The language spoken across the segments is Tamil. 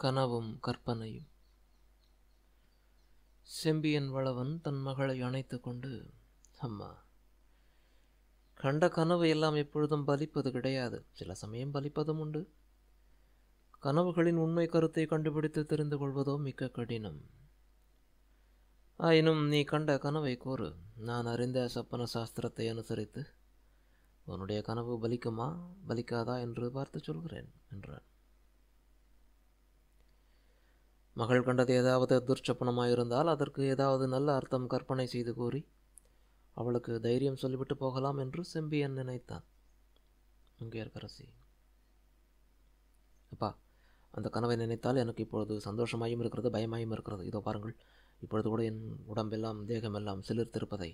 கனவும் கற்பனையும். செம்பியன் வளவன் தன் மகளை அணைத்து கொண்டு அம்மா கண்ட கனவு எல்லாம் எப்பொழுதும் பலிப்பது கிடையாது. சில சமயம் பலிப்பதும் உண்டு. கனவுகளின் உண்மை கருத்தை கண்டுபிடித்து தெரிந்து கொள்வதோ மிக்க கடினம். ஆயினும் நீ கண்ட கனவை கூறு. நான் அறிந்த சப்பன சாஸ்திரத்தை அனுசரித்து உன்னுடைய கனவு பலிக்குமா? பலிக்காதா? என்று பார்த்து சொல்கிறேன் என்றான். மகள் கண்டது ஏதாவது துர்ச்சப்பனமாயிருந்தால் அதற்கு ஏதாவது நல்ல அர்த்தம் கற்பனை செய்து கூறி அவளுக்கு தைரியம் சொல்லிவிட்டு போகலாம் என்று செம்பியன் நினைத்தான். மங்கையர்கரசி. அப்பா அந்த கனவை நினைத்தால் எனக்கு இப்பொழுது சந்தோஷமாயும் இருக்கிறது பயமாயும் இருக்கிறது. இதோ பாருங்கள் இப்பொழுது கூட என் உடம்பெல்லாம் தேகமெல்லாம் சிலிர்த்திருப்பதை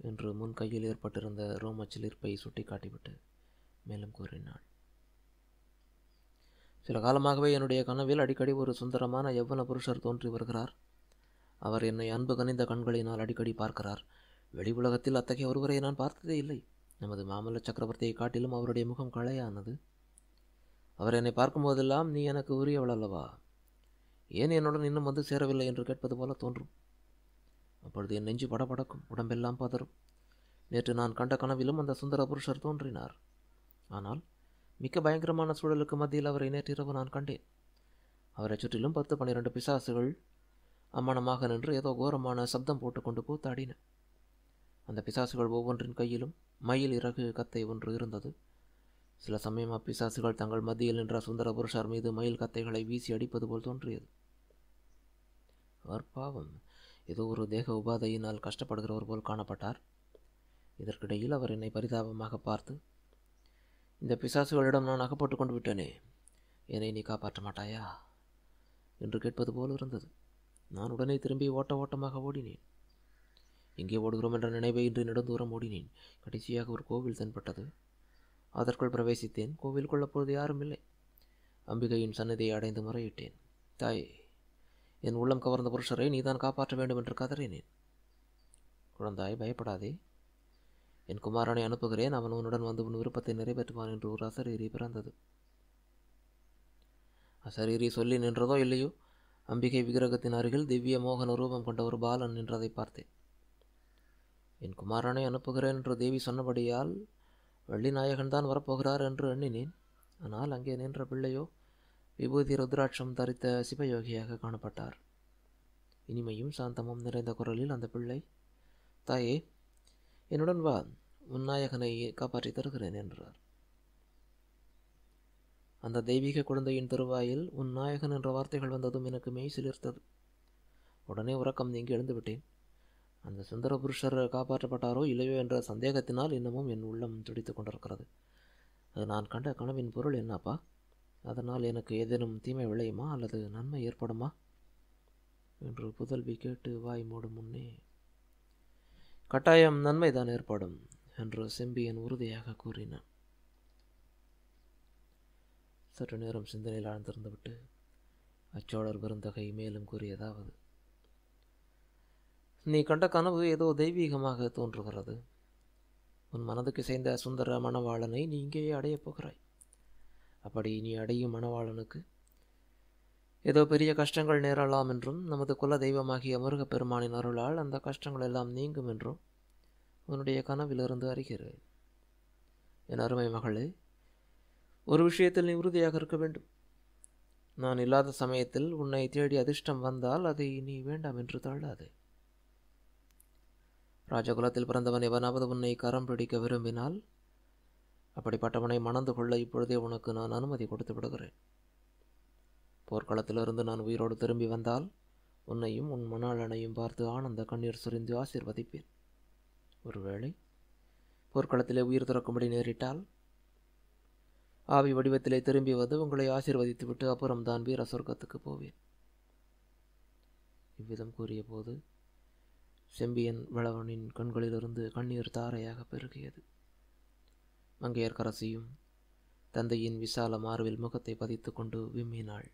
என்று முன் கையில் ஏற்பட்டிருந்த ரோம சிலிர்ப்பை சுட்டி காட்டிவிட்டு மேலும் கூறினாள். சில காலமாகவே என்னுடைய கனவில் அடிக்கடி ஒரு சுந்தரமான யவ்வன புருஷர் தோன்றி வருகிறார். அவர் என்னை அன்பு கனிந்த கண்களினால் அடிக்கடி பார்க்கிறார். வெளி உலகத்தில் அத்தகைய ஒருவரை நான் பார்த்ததே இல்லை. நமது மாமல்ல சக்கரவர்த்தியை காட்டிலும் அவருடைய முகம் களையானது. அவர் என்னை பார்க்கும்போதெல்லாம் நீ எனக்கு உரியவள் அல்லவா? ஏன் என்னுடன் இன்னும் வந்து சேரவில்லை என்று கேட்பது போல தோன்றும். அப்பொழுது என் நெஞ்சு படபடக்கும். உடம்பெல்லாம் பதறும். நேற்று நான் கண்ட கனவிலும் அந்த சுந்தர புருஷர் தோன்றினார். ஆனால் மிக்க பயங்கரமான சூழலுக்கு மத்தியில் அவரை நேற்றிரவு நான் கண்டேன். அவரை சுற்றிலும் பத்து பன்னிரண்டு பிசாசுகள் அம்மானமாக நின்று ஏதோ கோரமான சப்தம் போட்டுக்கொண்டு கூத்தாடின அந்த பிசாசுகள் ஒவ்வொன்றின் கையிலும் மயில் இறகு கத்தை ஒன்று இருந்தது. சில சமயம் அப்பிசாசுகள் தங்கள் மத்தியில் நின்ற சுந்தர புருஷர் மீது மயில் கத்தைகளை வீசி அடிப்பது போல் தோன்றியது. அவர் பாவம் ஏதோ ஒரு தேக உபாதையினால் கஷ்டப்படுகிறவர் போல் காணப்பட்டார். இதற்கிடையில் அவர் என்னை பரிதாபமாக பார்த்து இந்த பிசாசுகளிடம் நான் அகப்பட்டு கொண்டு விட்டேனே. என்னை நீ காப்பாற்ற மாட்டாயா? என்று கேட்பது போல் இருந்தது. நான் உடனே திரும்பி ஓட்ட ஓட்டமாக ஓடினேன். எங்கே ஓடுகிறோம் என்ற நினைவை இன்று நெடுந்தூரம் ஓடினேன். கடைசியாக ஒரு கோவில் தென்பட்டது. அதற்குள் பிரவேசித்தேன். கோவிலுக்குள் அப்பொழுது யாரும் இல்லை. அம்பிகையின் சன்னதியை அடைந்து முறையிட்டேன். தாயே என் உள்ளம் கவர்ந்த புருஷரை நீதான் காப்பாற்ற வேண்டும் என்று கதறினேன். குழந்தாய் பயப்படாதே. என் குமாரனை அனுப்புகிறேன். அவன் உன்னுடன் வந்து உன் விருப்பத்தை நிறைவேற்றுவான் என்று ஒரு அசரீரி பிறந்தது. அசரீரி சொல்லி நின்றதோ இல்லையோ? அம்பிகை விக்கிரகத்தின் அருகில் திவ்ய மோகன ரூபம் கொண்ட ஒரு பாலன் நின்றதை பார்த்தேன். என் குமாரனை அனுப்புகிறேன் என்று தேவி சொன்னபடியால் வள்ளிநாயகன் தான் வரப்போகிறார் என்று எண்ணினேன். ஆனால் அங்கே நின்ற பிள்ளையோ விபூதி ருத்ராட்சம் தரித்த சிவயோகியாக காணப்பட்டார். இனிமையும் சாந்தமும் நிறைந்த குரலில் அந்த பிள்ளை தாயே என்னுடன் வா. உன் நாயகனை காப்பாற்றி தருகிறேன் என்றார். அந்த தெய்வீக குழந்தையின் திருவாயில் உன் நாயகன் என்ற வார்த்தைகள் வந்ததும் எனக்கு மெய் சிலிர்த்தது. உடனே உறக்கம் நீங்கி எழுந்துவிட்டேன். அந்த சுந்தர புருஷர் காப்பாற்றப்பட்டாரோ இல்லையோ என்ற சந்தேகத்தினால் இன்னமும் என் உள்ளம் துடித்து கொண்டிருக்கிறது. அது நான் கண்ட கனவின் பொருள் என்னப்பா? அதனால் எனக்கு ஏதேனும் தீமை விளையுமா அல்லது நன்மை ஏற்படுமா? என்று புதல்வி கேட்டு வாய் மூடும் முன்னே கட்டாயம் நன்மைதான் ஏற்படும். என்று செம்பியன் உறுதியாக கூறினான். சற்று நேரம் சிந்தனையில் ஆழ்ந்திருந்துவிட்டு அச்சோழர் பெருந்தகை மேலும் கூறியதாவது நீ கண்ட கனவு ஏதோ தெய்வீகமாக தோன்றுகிறது. உன் மனதுக்கு சேர்ந்த சுந்தர மணவாளனை நீ இங்கேயே அடையப் போகிறாய். அப்படி நீ அடையும் மணவாளனுக்கு ஏதோ பெரிய கஷ்டங்கள் நேரலாம் என்றும் நமது குல தெய்வமாகிய முருகப்பெருமானின் அருளால் அந்த கஷ்டங்கள் எல்லாம் நீங்கும் என்றும் உன்னுடைய கனவிலிருந்து அறிகிறேன் என் அருமை மகளே ஒரு விஷயத்தில் நீ உறுதியாக இருக்க வேண்டும். நான் இல்லாத சமயத்தில் உன்னை தேடி அதிர்ஷ்டம் வந்தால் அதை நீ வேண்டாம் என்று தள்ளாதே. ராஜகுலத்தில் பிறந்தவன் எவனாவது உன்னை கரம் பிடிக்க விரும்பினால் அப்படிப்பட்டவனை மணந்து கொள்ள இப்பொழுதே உனக்கு நான் அனுமதி கொடுத்து விடுகிறேன். போர்க்களத்திலிருந்து நான் உயிரோடு திரும்பி வந்தால் உன்னையும் உன் மணாளனையும் பார்த்து ஆனந்த கண்ணீர் சுரிந்து ஆசீர்வதிப்பேன். ஒருவேளை போர்க்களத்திலே உயிர் துறக்கும்படி நேரிட்டால் ஆவி வடிவத்திலே திரும்பி வந்து உங்களை ஆசீர்வதித்துவிட்டு அப்புறம்தான் வீர சொர்க்கத்துக்கு போவேன். இவ்விதம் கூறிய போது செம்பியன் வளவனின் கண்களிலிருந்து கண்ணீர் தாரையாக பெருகியது. மங்கையர்கரசியும் தந்தையின் விசால மார்பில் முகத்தை பதித்து கொண்டு விம்மினாள்.